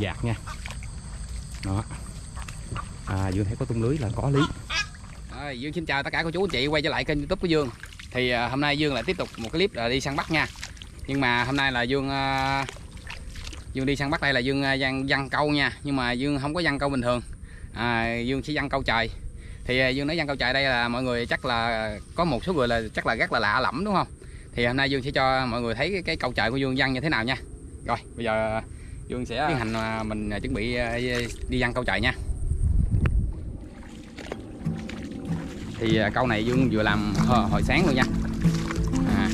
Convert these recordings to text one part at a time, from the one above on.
dạt nha. Đó. À dương thấy có tung lưới là có lý. À, Dương xin chào tất cả cô chú anh chị quay trở lại kênh youtube của Dương. Thì à, hôm nay Dương lại tiếp tục một cái clip là đi săn bắt nha. Nhưng mà hôm nay là Dương à, Dương đi săn bắt đây là Dương à, văn, câu nha. Nhưng mà Dương không có văn câu bình thường. À, Dương chỉ văn câu trời. Thì à, Dương nói văn câu trời đây là mọi người chắc là có một số người là chắc là rất là lạ lẫm đúng không? Thì hôm nay Dương sẽ cho mọi người thấy cái, cái câu trời của Dương văn như thế nào nha. Rồi bây giờ Dương sẽ tiến hành à, mình chuẩn bị à, đi văn câu trời nha. Thì à, câu này dương vừa làm hồi, sáng luôn nha. À,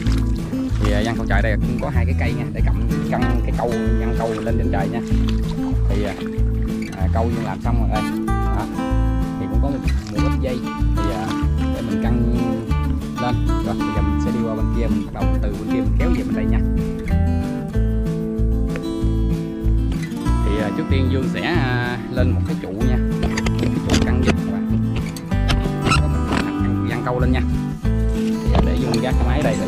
thì à, văn câu trời đây cũng có hai cái cây nha để cầm căng cái câu văn câu lên trên trời nha. Thì à, à, câu dương làm xong rồi đây. Đó. thì cũng có một, một ít dây thì à, để mình căng lên. Rồi bây giờ mình sẽ đi qua bên kia mình bắt đầu từ bên kia mình kéo về bên đây nha trước tiên dương sẽ à, lên một cái trụ nha. Trụ căng dây các bạn. Văn câu lên nha. Để dùng gác cái máy đây là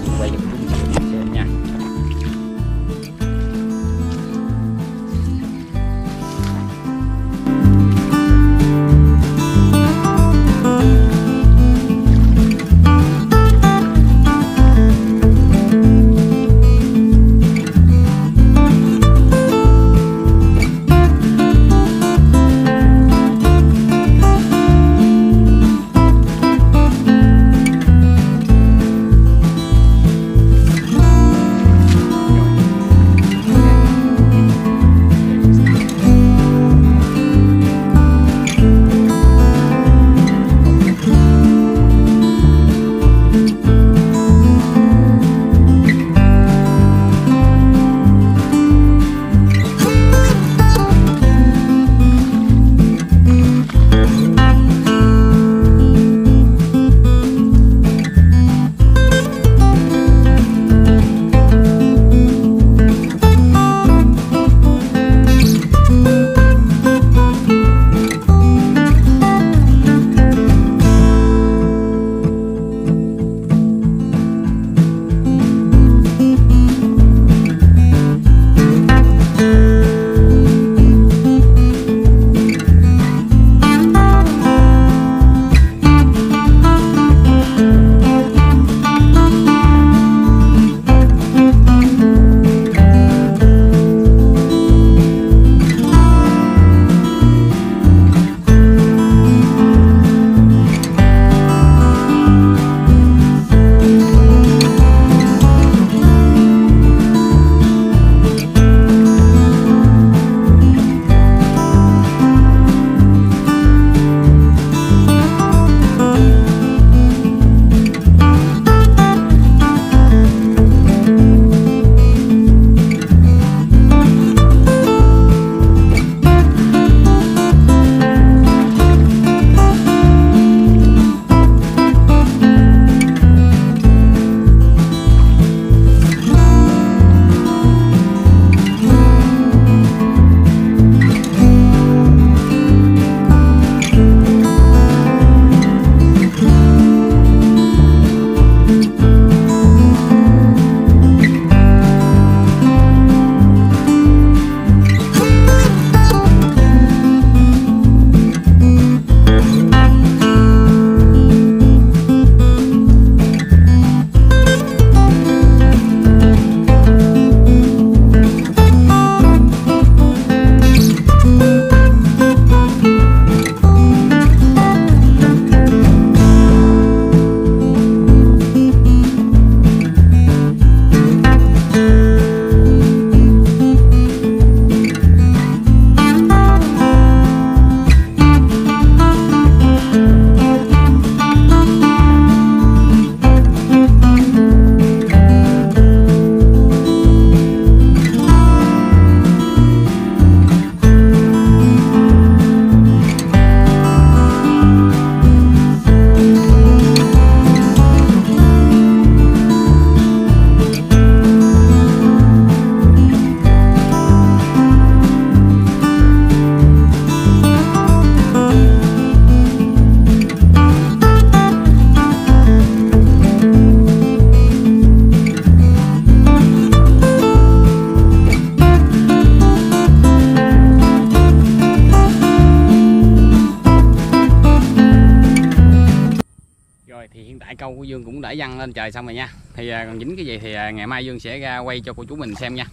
của Dương cũng đã dăng lên trời xong rồi nha. Thì à, còn dính cái gì thì à, ngày mai Dương sẽ ra quay cho cô chú mình xem nha.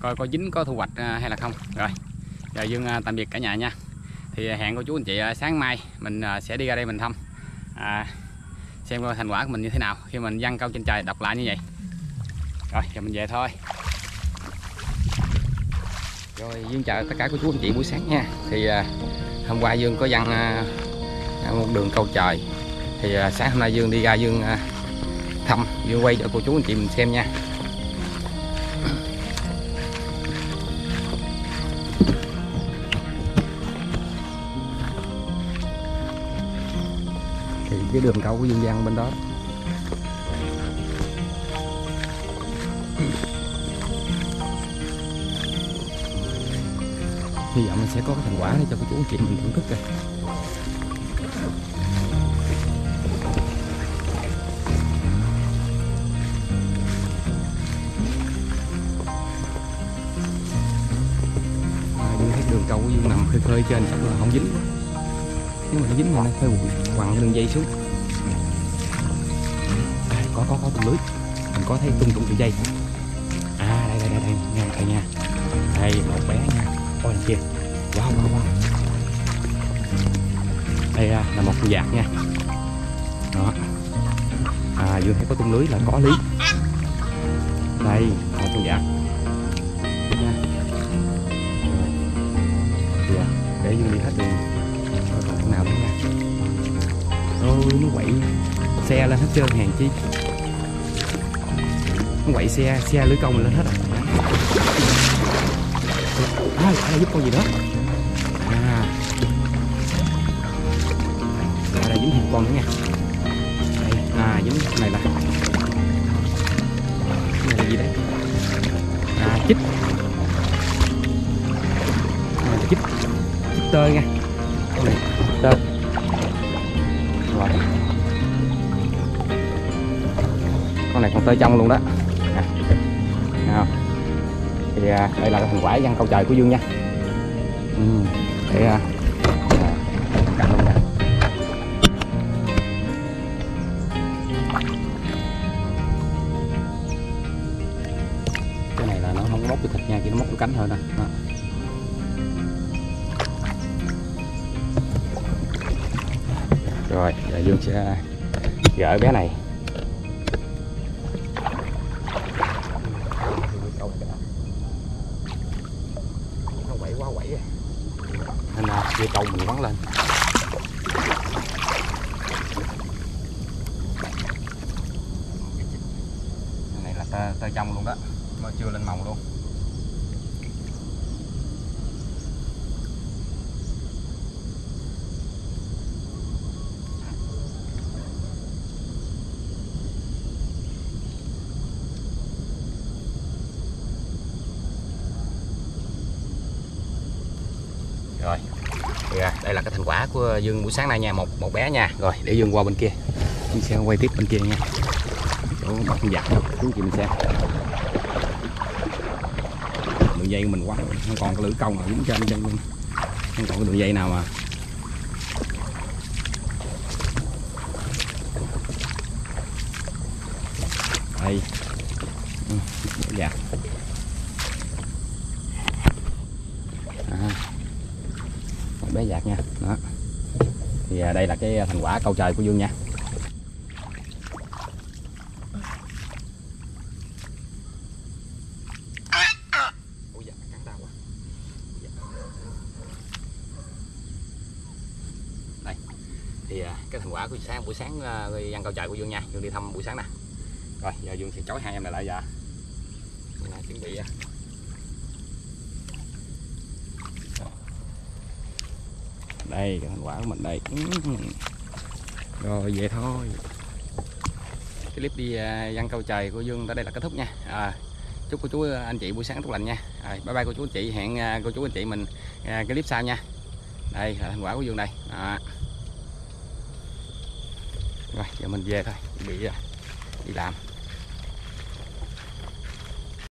Coi có dính có thu hoạch à, hay là không. Rồi giờ Dương tạm biệt cả nhà nha. Thì hẹn cô chú anh chị sáng mai mình sẽ đi ra đây mình thăm. À, xem coi thành quả của mình như thế nào khi mình dăng câu trên trời đọc lại như vậy. Rồi giờ mình về thôi. Rồi Dương chào tất cả cô chú anh chị buổi sáng nha. Thì à, hôm qua Dương có dăng à, một đường câu trời thì à, sáng hôm nay Dương đi ra Dương à, thăm Dương quay cho cô chú anh chị mình xem nha. Thì cái đường cầu của Dương Giang bên đó. Hy vọng mình sẽ có cái thành quả để cho cô chú anh chị mình thưởng thức rồi cầu câu của Dương nằm khơi khơi trên chắc là không dính. Nếu mà nó dính thì nó phải quặn đường dây xuống. À, có có có tung lưới. Mình có thấy tung tung đường dây. À đây đây đây đây nha đây nha. Đây một bé nha. Ôi đằng kia. Wow wow wow. Đây à, là một con vạc nha. Đó. À vừa thấy có tung lưới là có lý. Đây một con vạc dạ đi hết đường. Còn con nào nữa nha. Ôi nó quậy. Xe lên hết trơn hàng chi. Nó quậy xe xe lưới câu lên hết rồi. À, lại là giúp con gì đó. À. Lại là dính thêm con nữa nha. Đây. À dính cái này là tơi nha. Con này tơi. Rồi. Con này còn tơi trong luôn đó. À. Nào thì à, đây là cái thành quả văn câu trời của dương nha. Ừ, để à, cắt luôn cái này là nó không móc được thịt nha chỉ nó móc được cánh thôi nè. Rồi giờ dương sẽ gỡ bé này. Nên là dây câu mình quắn lên. Cái này là tơ, tơ trong luôn đó. Nó chưa lên màu luôn rồi rồi, đây là cái thành quả của dương buổi sáng nay nha một một bé nha. Rồi để dương qua bên kia. Mình sẽ quay tiếp bên kia nha. Chỗ bắt con giặc chú chị mình xem. Đường dây của mình quá không còn cái lưỡi câu nào dính trên chân luôn. Không còn cái đường dây nào mà. Đây. Ừ, dạ giặc à một bé dạt nha. Đó. Thì à, đây là cái à, thành quả câu trời của dương nha. Đây. Thì à, cái thành quả của sáng buổi sáng à, ăn câu trời của dương nha. Dương đi thăm buổi sáng nè. Rồi giờ dương sẽ chói hai em này lại giờ. Chuẩn bị à, đây thành quả của mình đây. Ừ. Rồi về thôi. Clip đi à, văn câu trời của dương tới đây là kết thúc nha. À, chúc cô chú à, anh chị buổi sáng tốt lành nha. À, bye bye cô chú anh chị hẹn à, cô chú anh chị mình clip sau nha. Đây là thành quả của dương đây. À. rồi giờ mình về thôi. Bị đi làm.